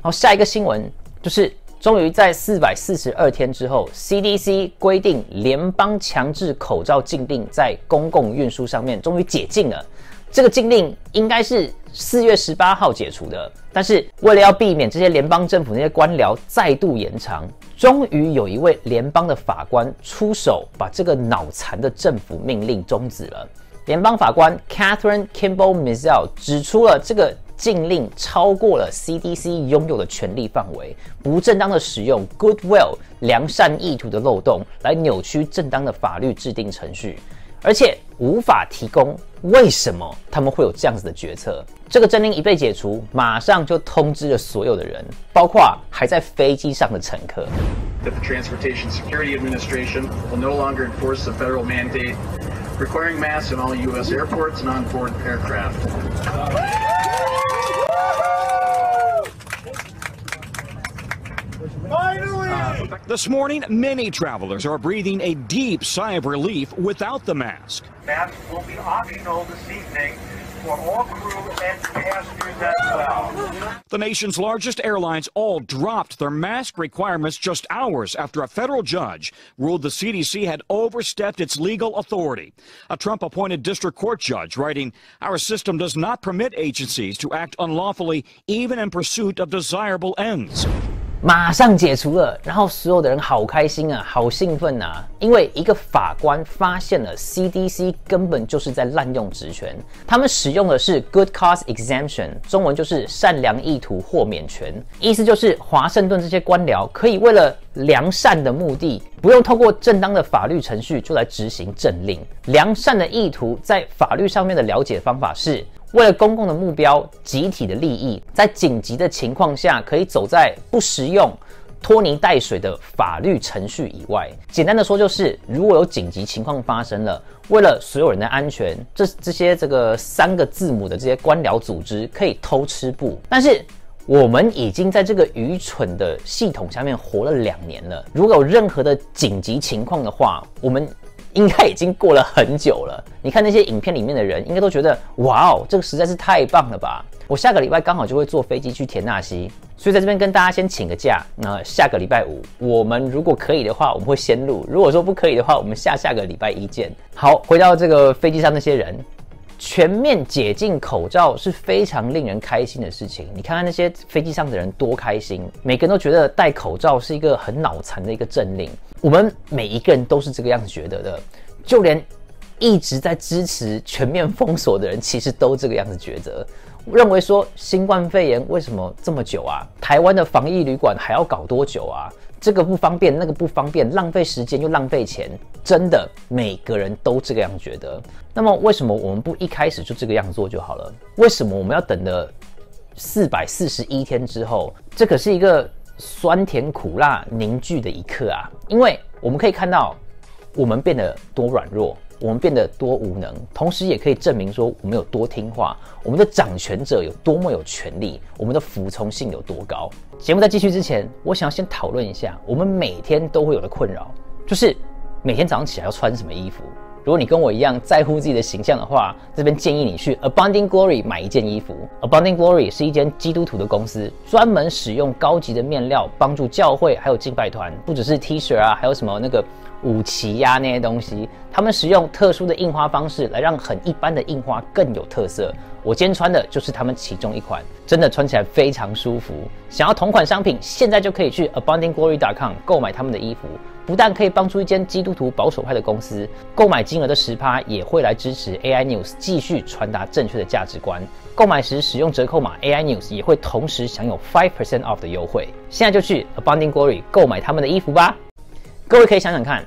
好，下一个新闻就是，终于在四百四十二天之后，CDC 规定联邦强制口罩禁令在公共运输上面终于解禁了。这个禁令应该是四月十八号解除的，但是为了要避免这些联邦政府那些官僚再度延长，终于有一位联邦的法官出手，把这个脑残的政府命令终止了。联邦法官 Catherine Kimball Mizell 指出了这个禁令超过了 CDC 拥有的权力范围，不正当的使用 goodwill 良善意图的漏洞来扭曲正当的法律制定程序。而且无法提供为什么他们会有这样子的决策。这个禁令一被解除，马上就通知了所有的人，包括还在飞机上的乘客。This morning, many travelers are breathing a deep sigh of relief without the mask. Masks will be optional this evening for all crew and passengers as well. The nation's largest airlines all dropped their mask requirements just hours after a federal judge ruled the CDC had overstepped its legal authority. A Trump appointed district court judge writing, Our system does not permit agencies to act unlawfully, even in pursuit of desirable ends. 马上解除了，然后所有的人好开心啊，好兴奋啊！因为一个法官发现了 CDC 根本就是在滥用职权，他们使用的是 Good Cause Exemption，中文就是善良意图豁免权，意思就是华盛顿这些官僚可以为了良善的目的，不用透过正当的法律程序就来执行政令。良善的意图在法律上面的了解方法是。为了公共的目标、集体的利益，在紧急的情况下，可以走在不实用、拖泥带水的法律程序以外。简单的说，就是如果有紧急情况发生了，为了所有人的安全，这这些这个三个字母的这些官僚组织可以偷吃布。但是我们已经在这个愚蠢的系统下面活了两年了，如果有任何的紧急情况的话，我们。应该已经过了很久了。你看那些影片里面的人，应该都觉得哇哦，这个实在是太棒了吧！我下个礼拜刚好就会坐飞机去田纳西，所以在这边跟大家先请个假。那下个礼拜五，我们如果可以的话，我们会先录；如果说不可以的话，我们下下个礼拜一见。好，回到这个飞机上那些人，全面解禁口罩是非常令人开心的事情。你看看那些飞机上的人多开心，每个人都觉得戴口罩是一个很脑残的一个政令。我们每一个人都是这个样子觉得的，就连一直在支持全面封锁的人，其实都这个样子觉得，认为说新冠肺炎为什么这么久啊？台湾的防疫旅馆还要搞多久啊？这个不方便，那个不方便，浪费时间又浪费钱，真的每个人都这个样觉得。那么为什么我们不一开始就这个样做就好了？为什么我们要等的四百四十一天之后？这可是一个。酸甜苦辣凝聚的一刻啊！因为我们可以看到，我们变得多软弱，我们变得多无能，同时也可以证明说我们有多听话，我们的掌权者有多么有权力，我们的服从性有多高。节目在继续之前，我想要先讨论一下我们每天都会有的困扰，就是每天早上起来要穿什么衣服。如果你跟我一样在乎自己的形象的话，这边建议你去 Abounding Glory 买一件衣服。Abounding Glory 是一间基督徒的公司，专门使用高级的面料帮助教会还有敬拜团，不只是 T 恤啊，还有什么那个武旗呀那些东西，他们使用特殊的印花方式来让很一般的印花更有特色。我今天穿的就是他们其中一款，真的穿起来非常舒服。想要同款商品，现在就可以去 aboundingglory.com 购买他们的衣服。不但可以帮助一间基督徒保守派的公司，购买金额的十趴也会来支持 AI News 继续传达正确的价值观。购买时使用折扣码 AI News 也会同时享有 five percent off 的优惠。现在就去 Abounding Glory 购买他们的衣服吧。各位可以想想看，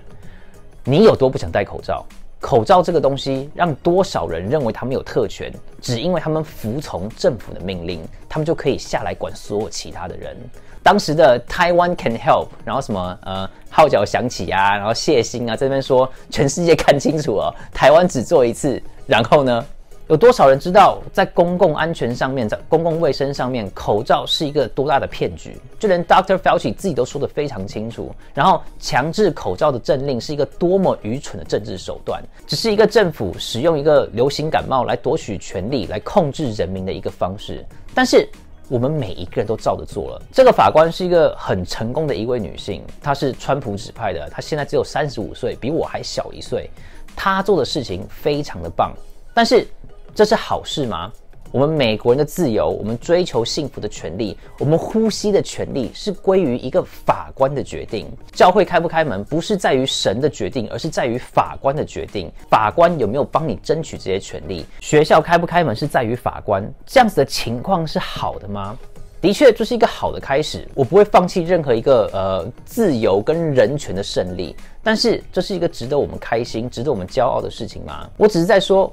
你有多不想戴口罩？口罩这个东西让多少人认为他们有特权，只因为他们服从政府的命令，他们就可以下来管所有其他的人。当时的台湾 can help，然后什么呃号角响起啊，然后谢欣啊这边说全世界看清楚了，台湾只做一次。然后呢，有多少人知道在公共安全上面，在公共卫生上面，口罩是一个多大的骗局？就连 Dr. Fauci 自己都说得非常清楚。然后强制口罩的政令是一个多么愚蠢的政治手段，只是一个政府使用一个流行感冒来夺取权力，来控制人民的一个方式。但是。我们每一个人都照着做了。这个法官是一个很成功的一位女性，她是川普指派的，她现在只有三十五岁，比我还小一岁。她做的事情非常的棒，但是这是好事吗？我们美国人的自由，我们追求幸福的权利，我们呼吸的权利，是归于一个法官的决定。教会开不开门，不是在于神的决定，而是在于法官的决定。法官有没有帮你争取这些权利？学校开不开门，是在于法官。这样子的情况是好的吗？的确，这是一个好的开始。我不会放弃任何一个呃自由跟人权的胜利，但是这是一个值得我们开心、值得我们骄傲的事情吗？我只是在说。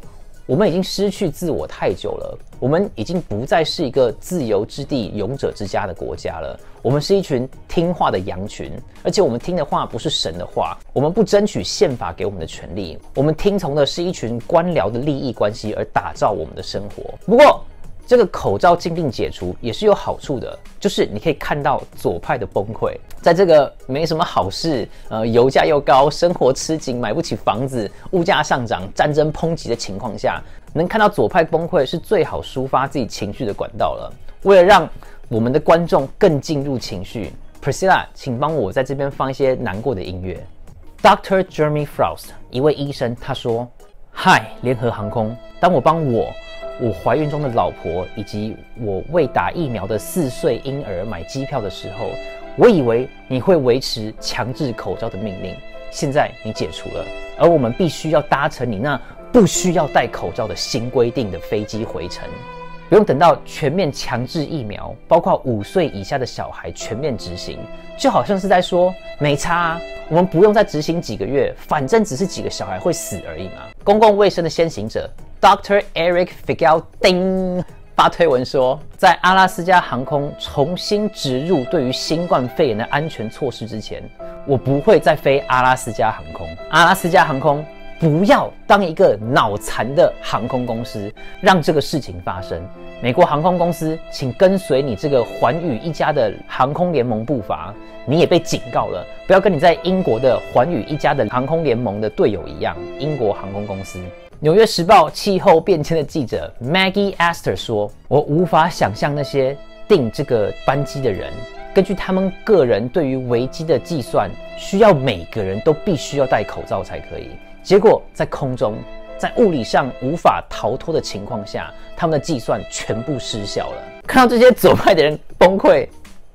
我们已经失去自我太久了，我们已经不再是一个自由之地、勇者之家的国家了。我们是一群听话的羊群，而且我们听的话不是神的话。我们不争取宪法给我们的权利，我们听从的是一群官僚的利益关系而打造我们的生活。不过，这个口罩禁令解除也是有好处的，就是你可以看到左派的崩溃。在这个没什么好事，呃，油价又高，生活吃紧，买不起房子，物价上涨，战争抨击的情况下，能看到左派崩溃是最好抒发自己情绪的管道了。为了让我们的观众更进入情绪，Priscilla，请帮我在这边放一些难过的音乐。Dr. Jeremy Frost，一位医生，他说：“嗨，联合航空，当我帮我。”我怀孕中的老婆以及我未打疫苗的四岁婴儿买机票的时候，我以为你会维持强制口罩的命令。现在你解除了，而我们必须要搭乘你那不需要戴口罩的新规定的飞机回程，不用等到全面强制疫苗，包括五岁以下的小孩全面执行，就好像是在说没差，我们不用再执行几个月，反正只是几个小孩会死而已嘛。公共卫生的先行者。Dr. Eric Figel 丁发推文说，在阿拉斯加航空重新植入对于新冠肺炎的安全措施之前，我不会再飞阿拉斯加航空。阿拉斯加航空不要当一个脑残的航空公司，让这个事情发生。美国航空公司，请跟随你这个寰宇一家的航空联盟步伐。你也被警告了，不要跟你在英国的寰宇一家的航空联盟的队友一样。英国航空公司。《纽约时报》气候变迁的记者 Maggie Astor 说：“我无法想象那些订这个班机的人，根据他们个人对于危机的计算，需要每个人都必须要戴口罩才可以。结果在空中，在物理上无法逃脱的情况下，他们的计算全部失效了。看到这些左派的人崩溃，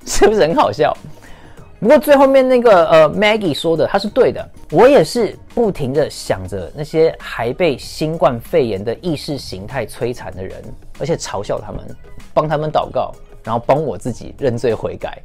是不是很好笑？”不过最后面那个呃，Maggie 说的他是对的，我也是不停的想着那些还被新冠肺炎的意识形态摧残的人，而且嘲笑他们，帮他们祷告，然后帮我自己认罪悔改。